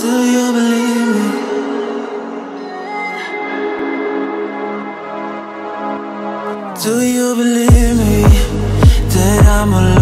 Do you believe me? Do you believe me? That I'm alone?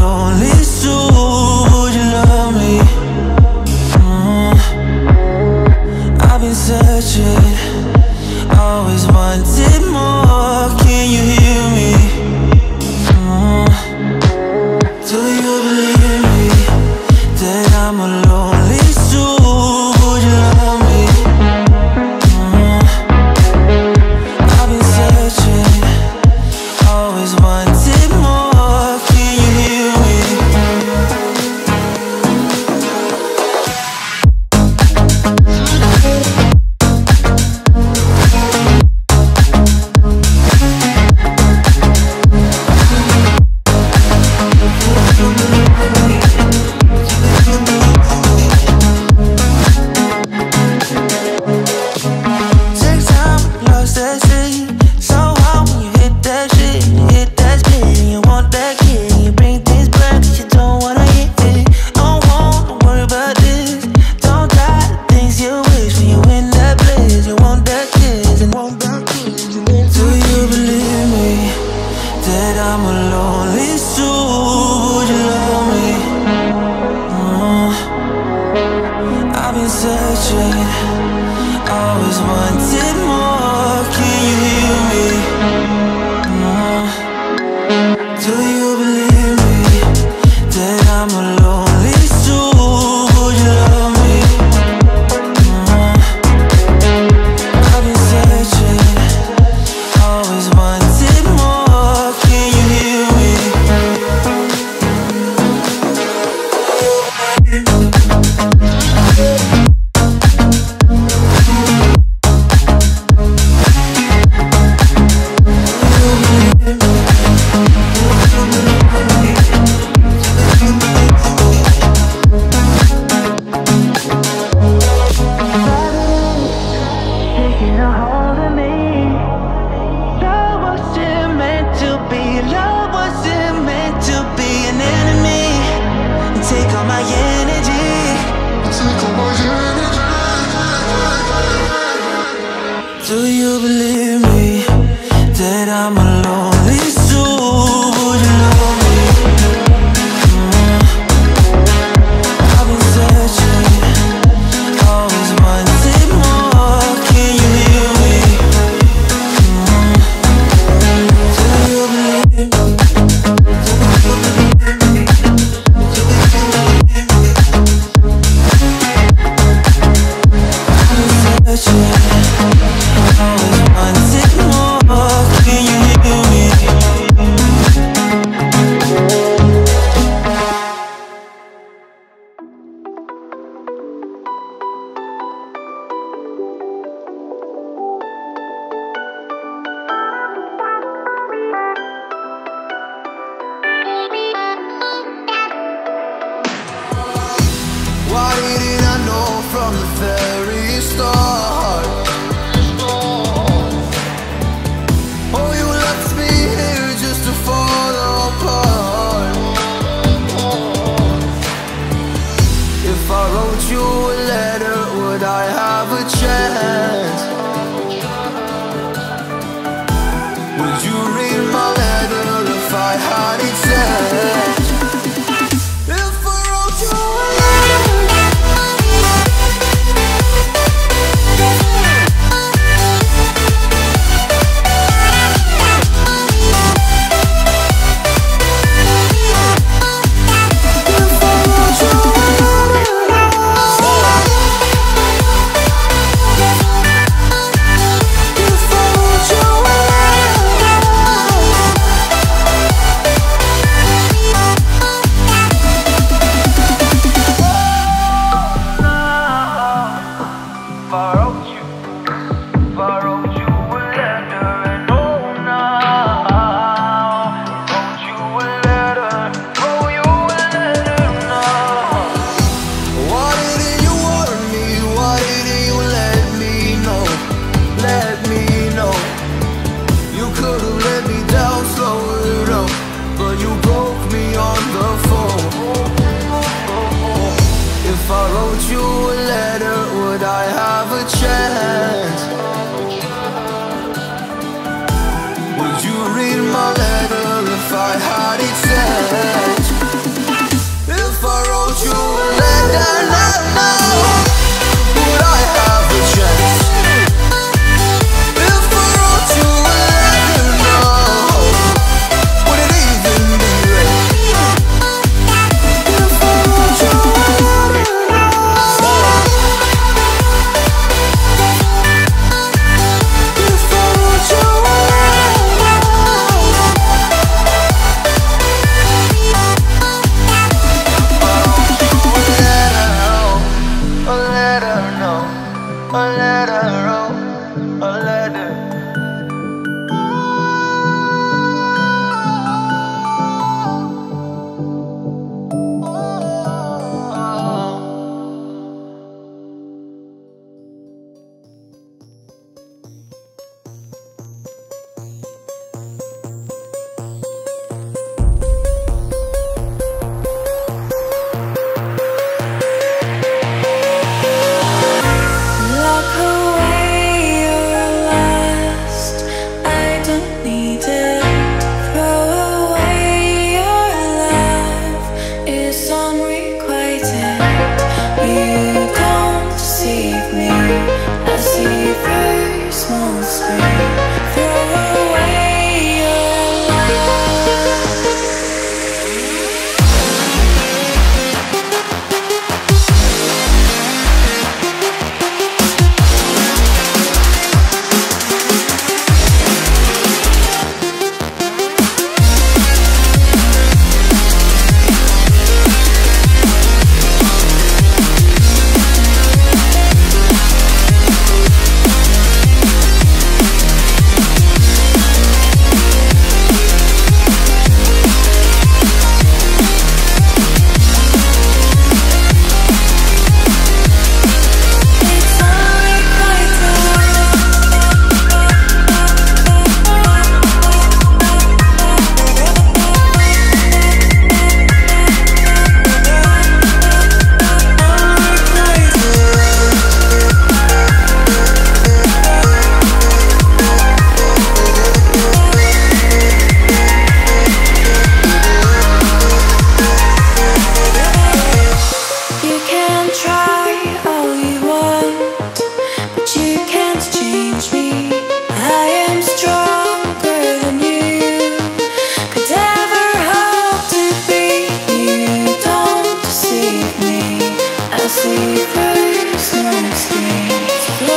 Smoke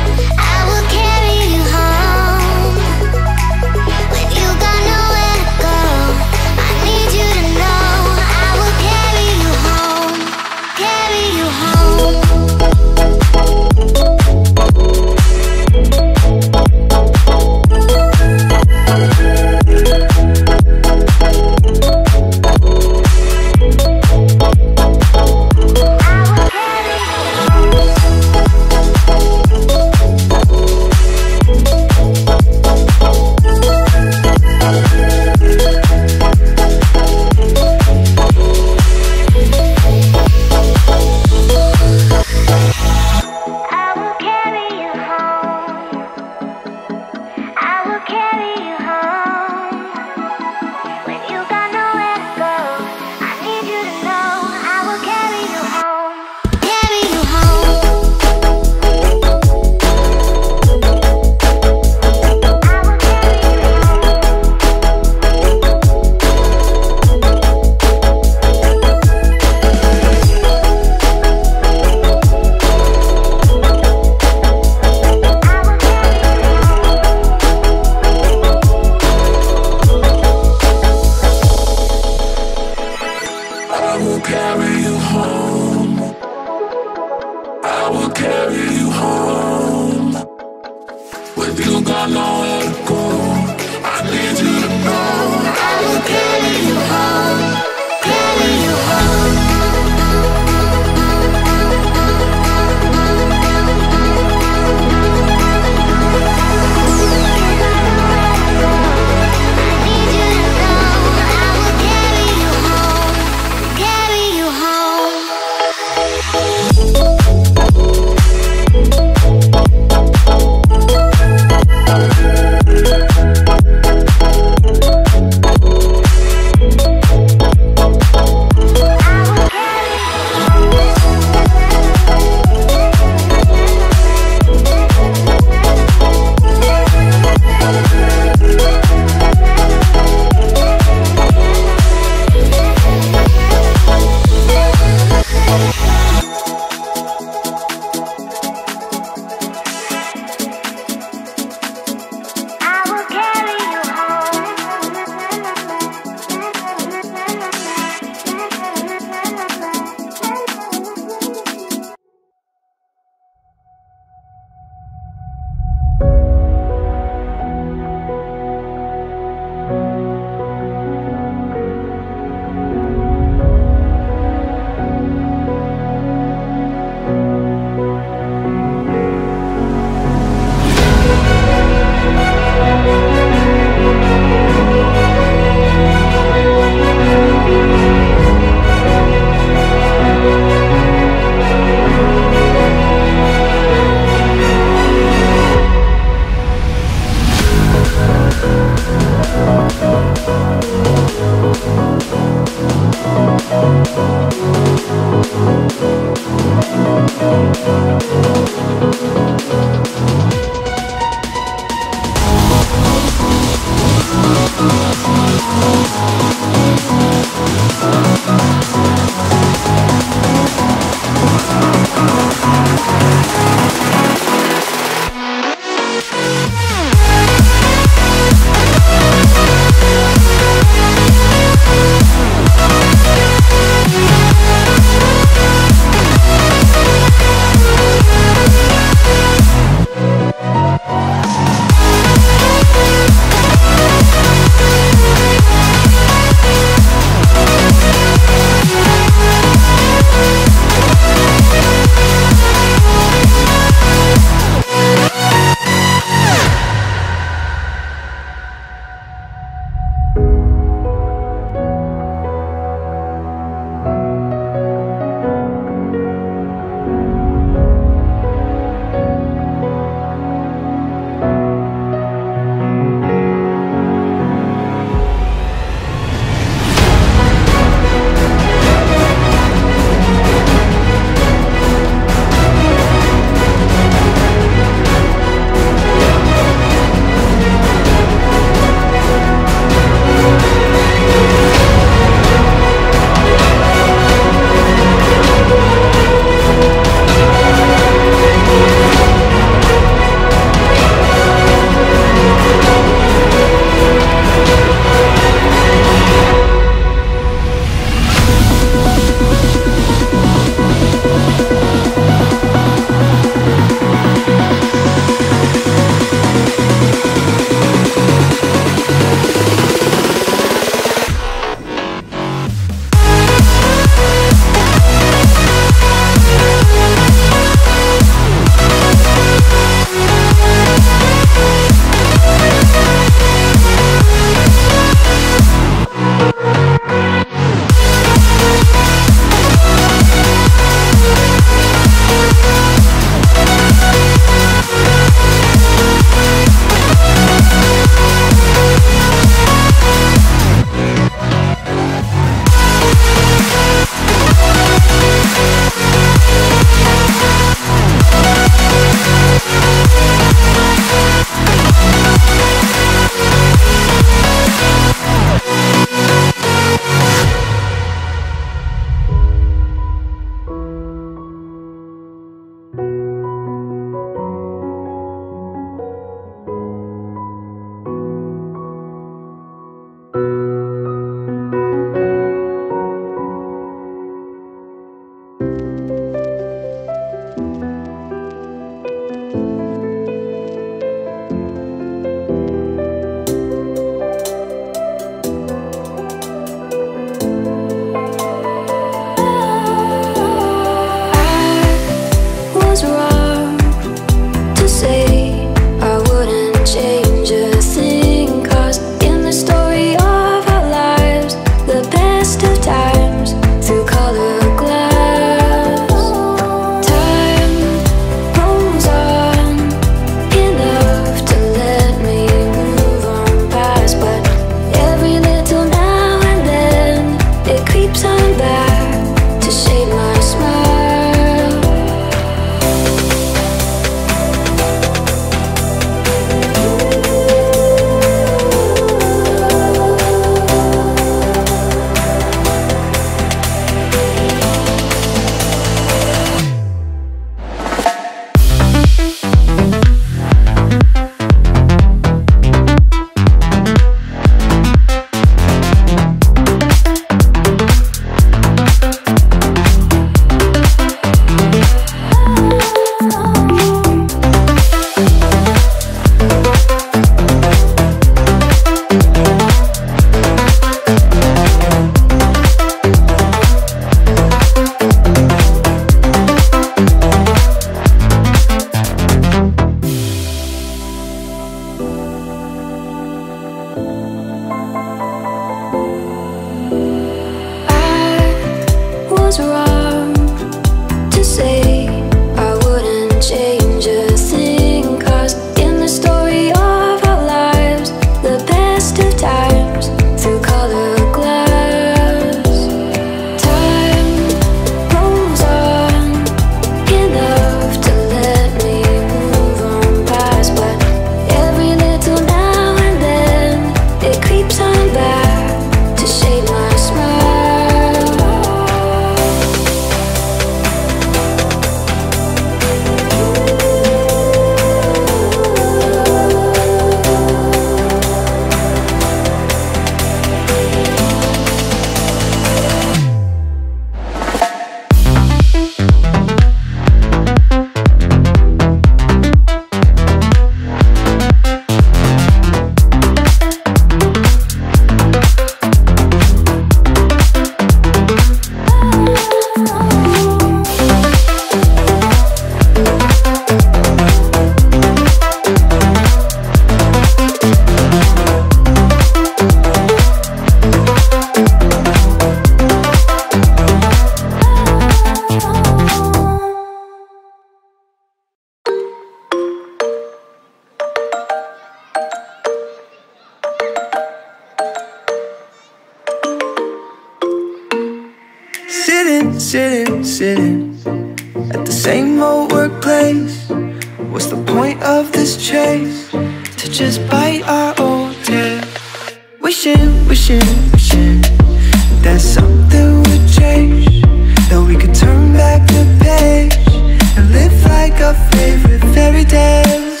favorite fairy tales.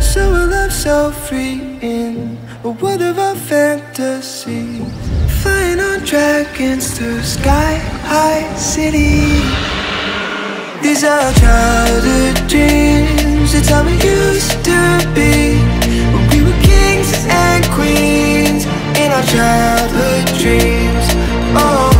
So a love so free in a world of our fantasies. Flying on dragons through sky high city. These are childhood dreams. It's how we used to be. When we were kings and queens in our childhood dreams. Oh,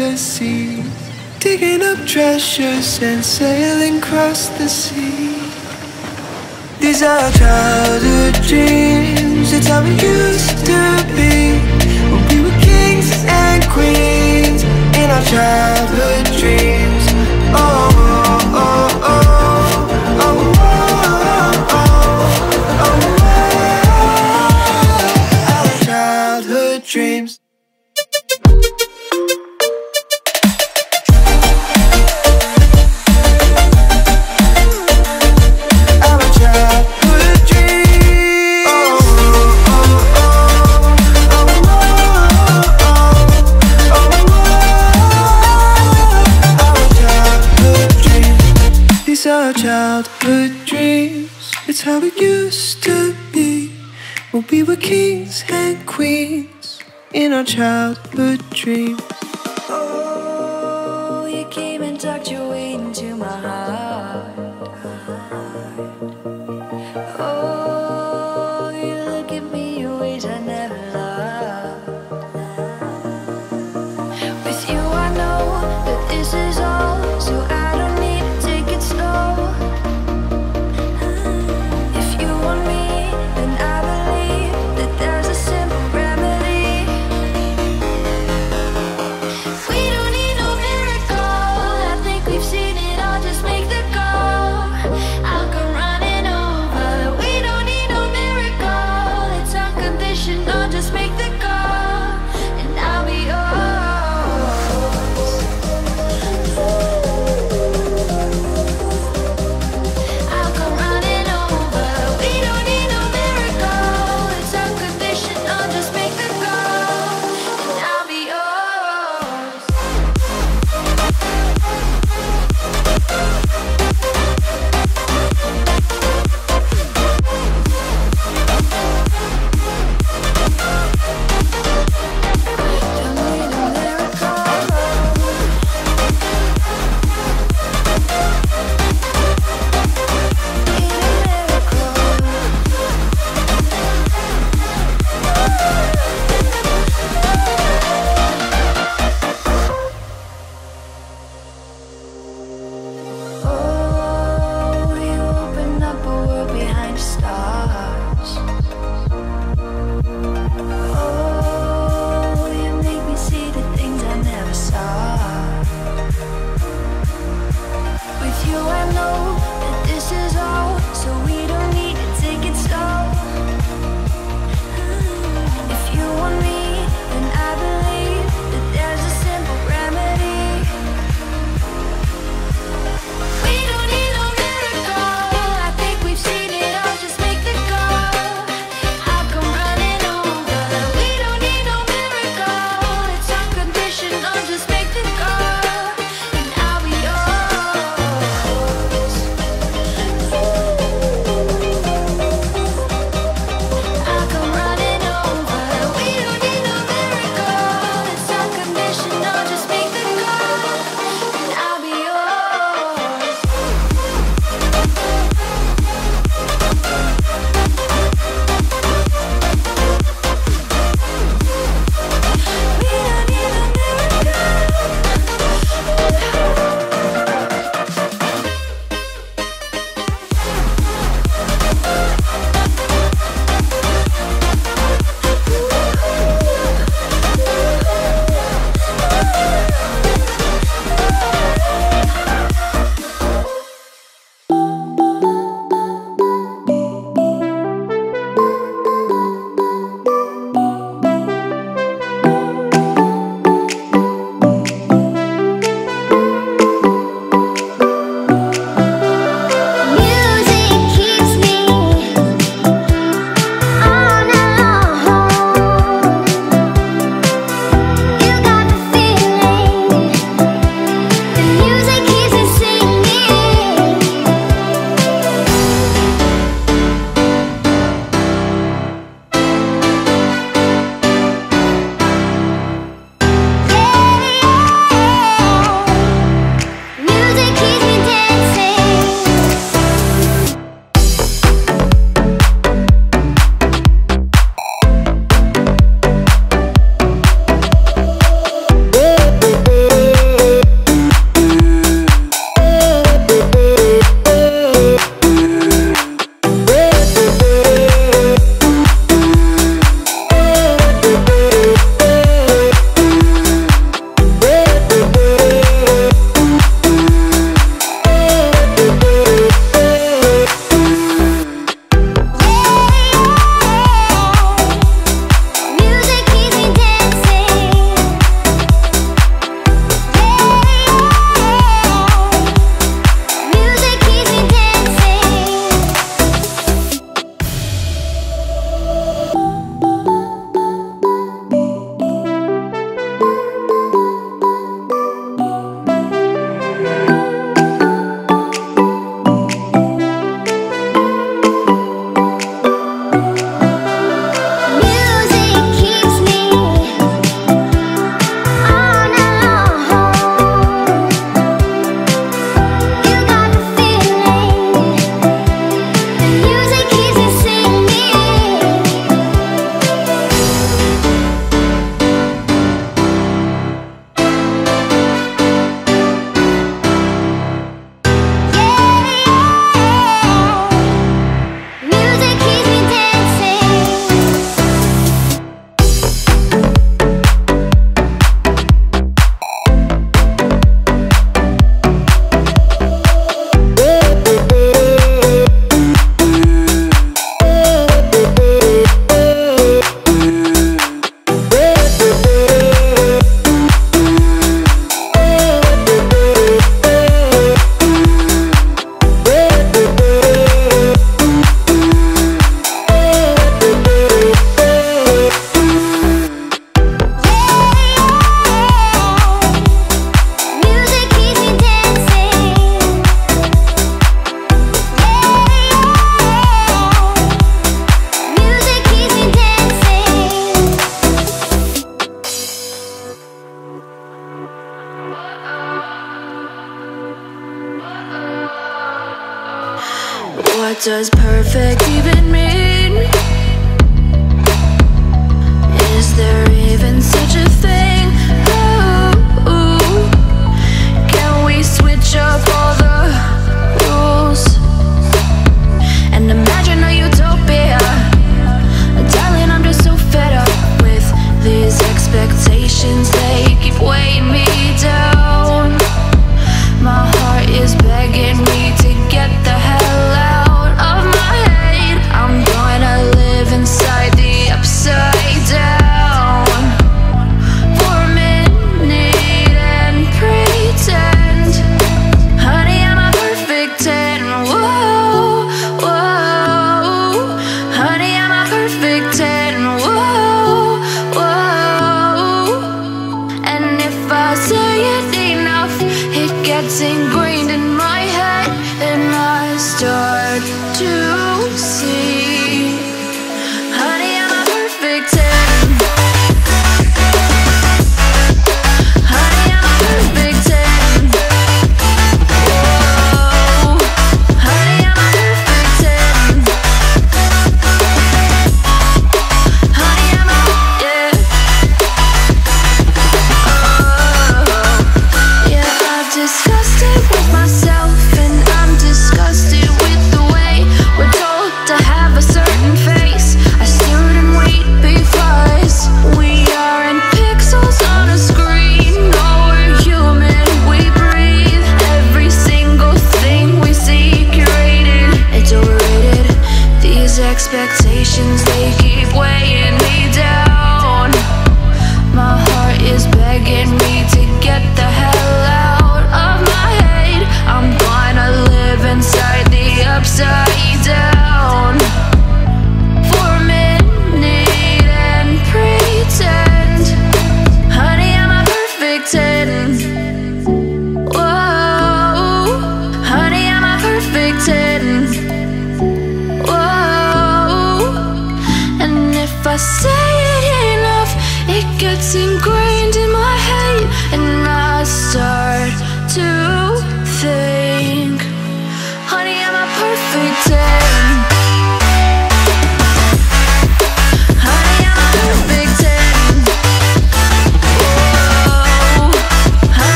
fantasy Digging up treasures and sailing across the sea These are childhood dreams It's how we used to be When we were kings and queens In our childhood dreams Oh, oh, oh, oh, oh, oh. dreams how it used to be when we were kings and queens in our childhood dreams. Oh, you came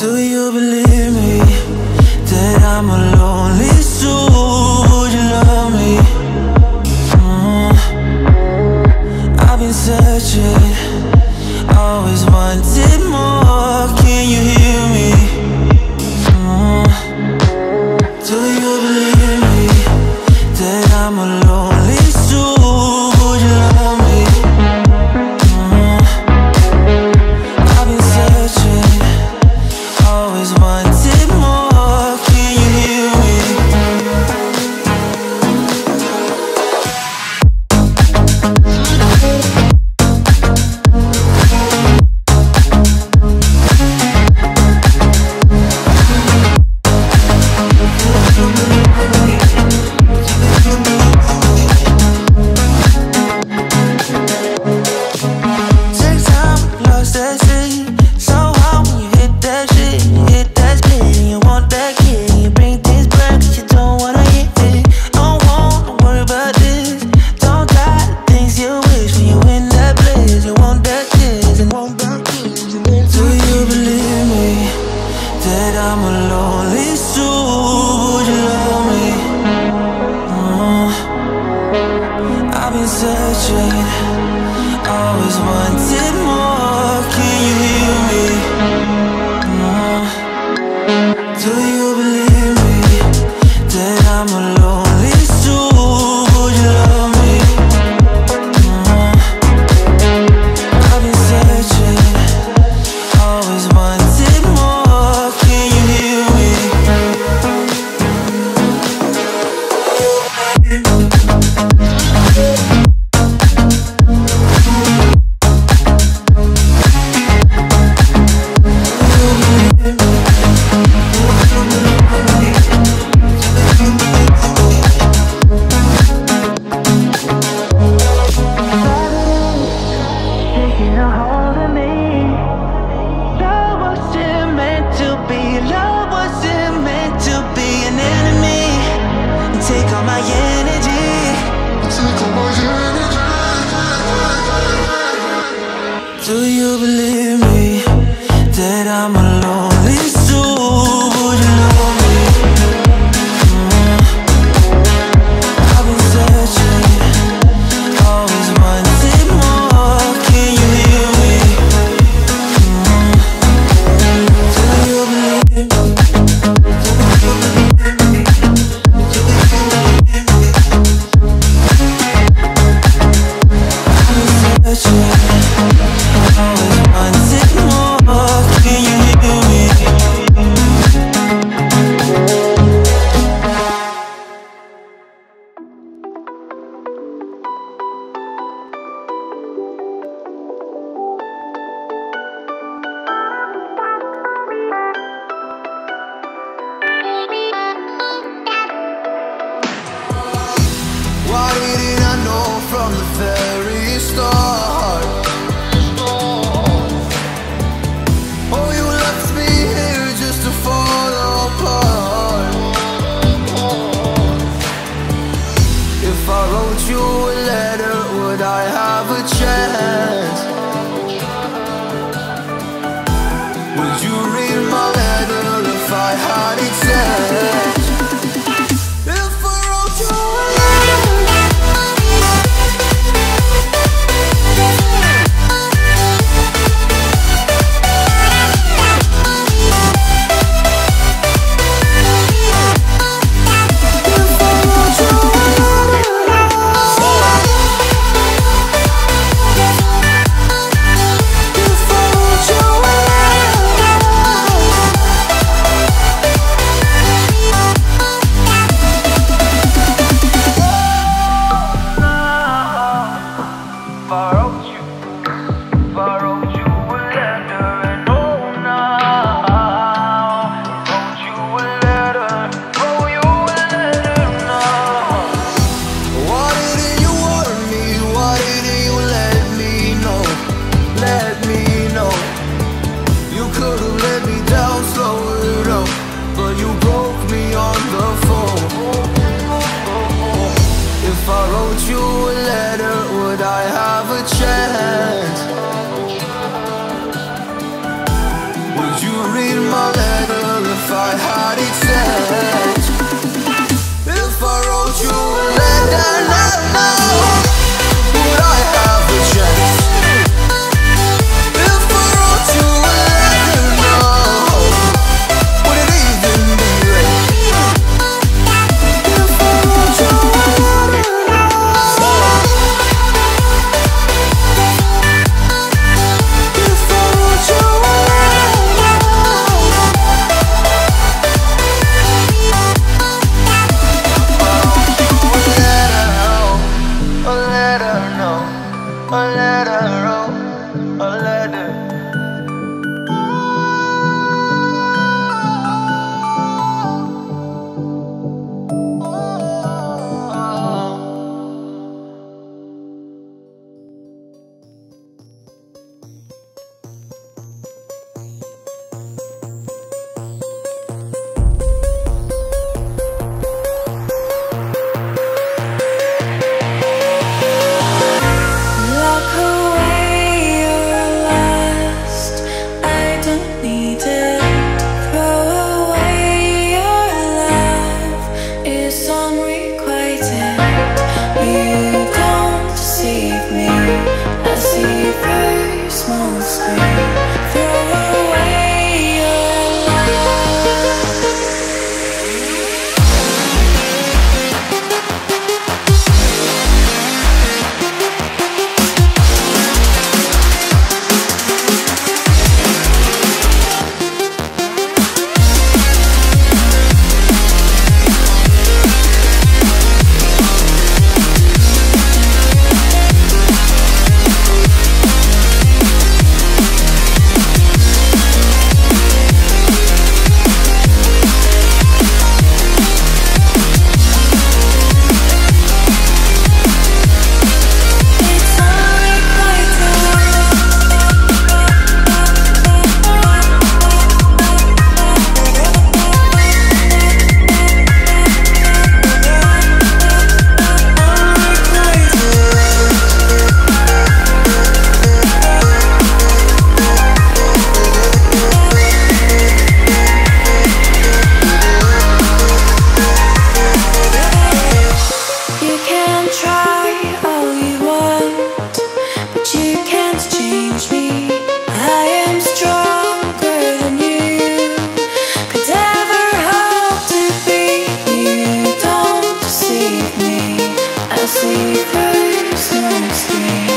Do you believe me? That I'm a I'm.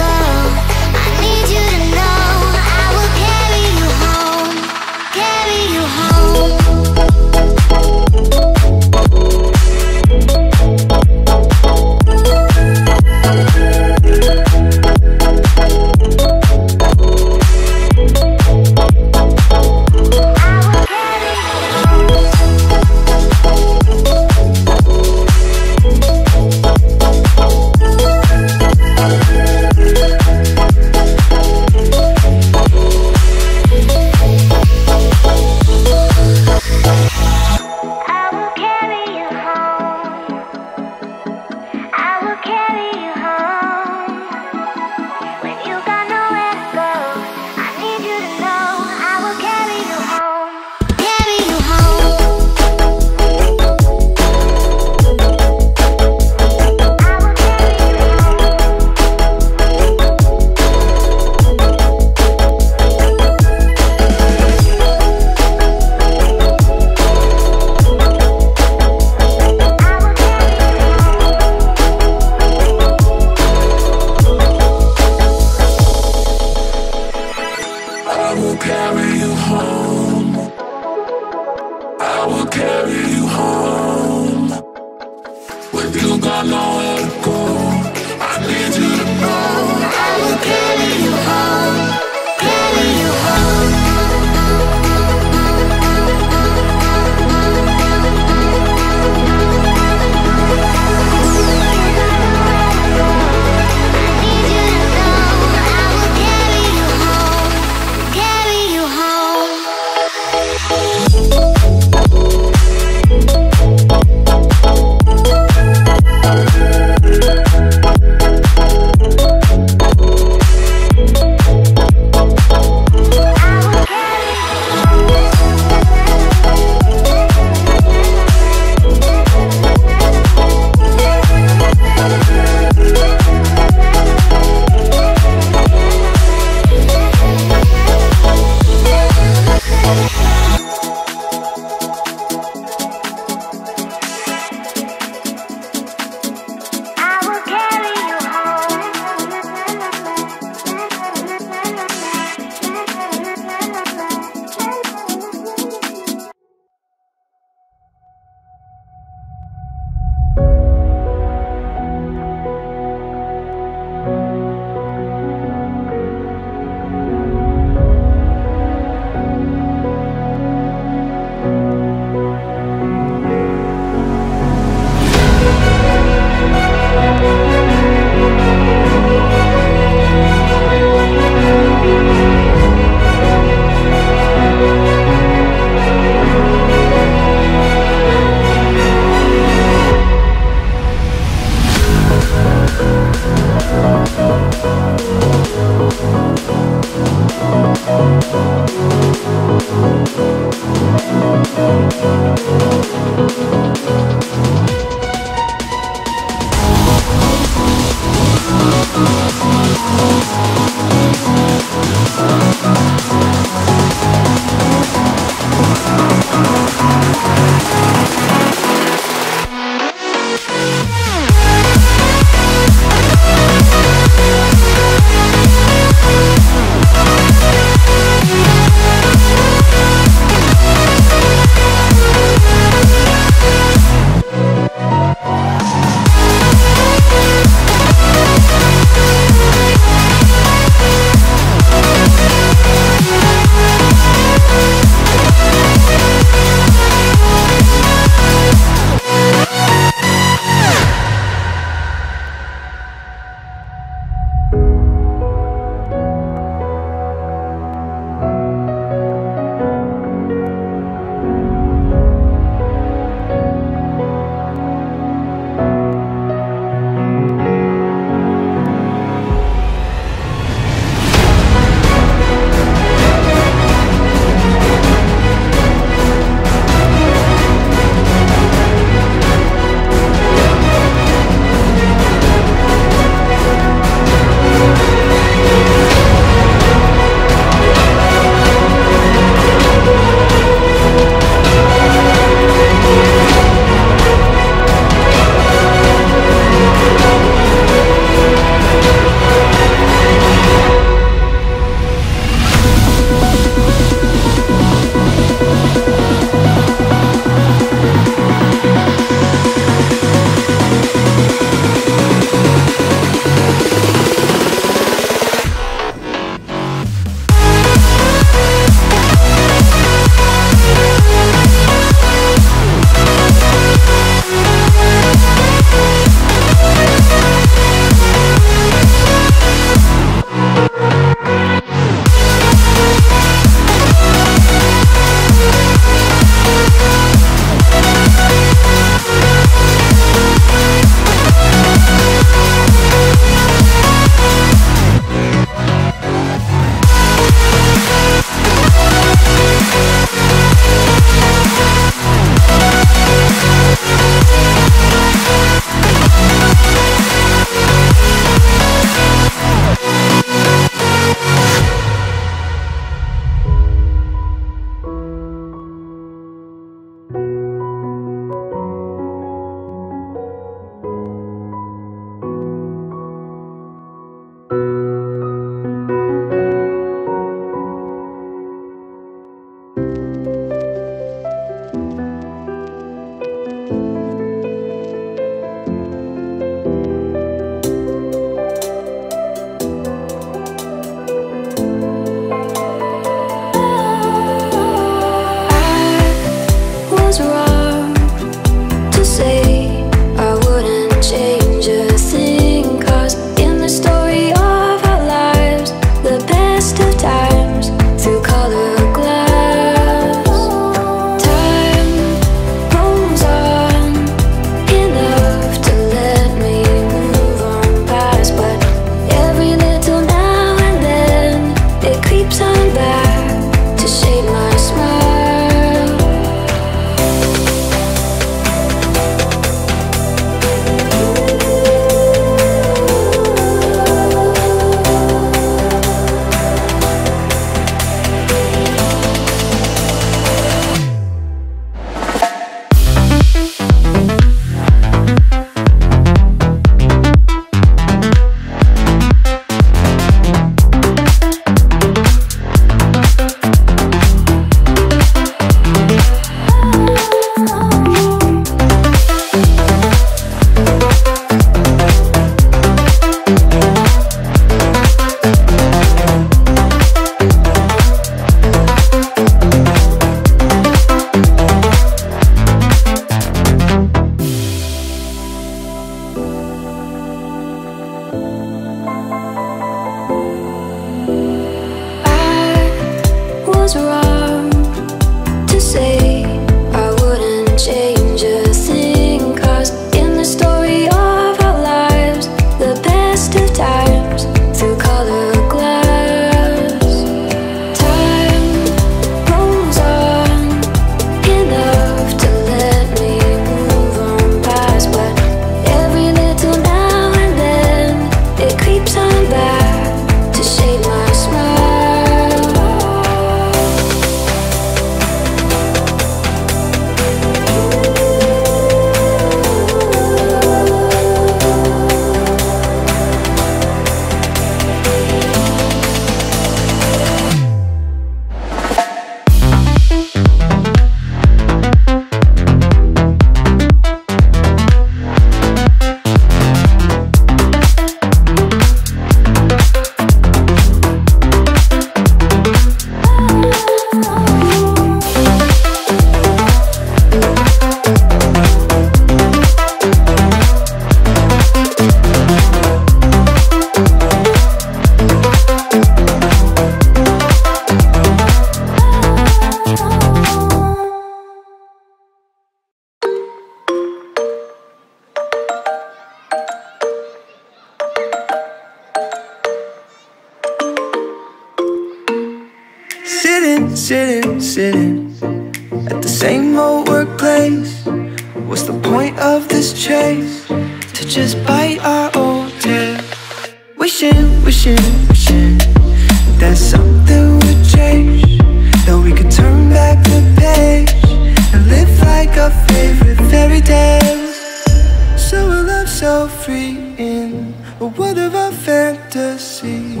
so free in a world of our fantasies.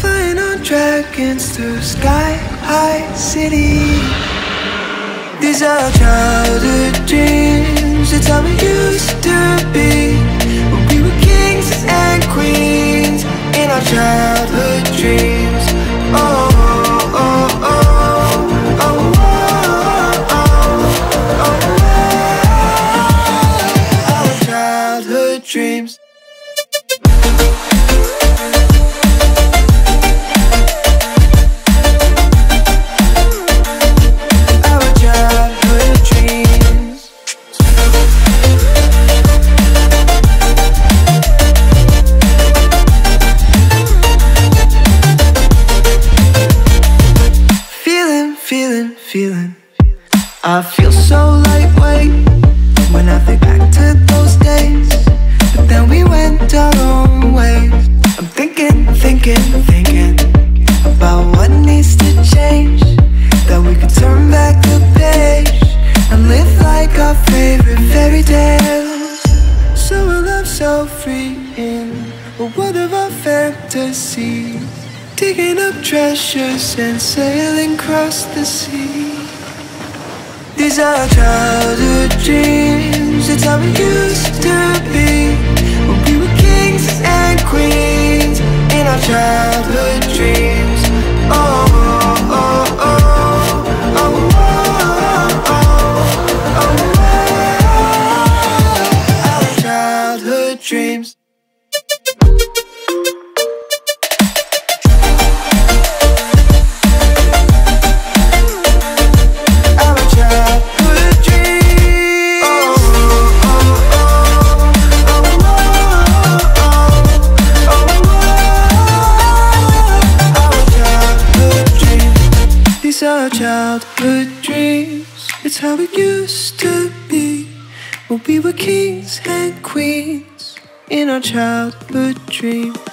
Flying on dragons through sky high cities. These are childhood dreams. It's how we used to be. When we were kings and queens in our childhood dreams. Oh. how we used to be. When we were kings and queens in our we were kings and queens in our childhood dreams.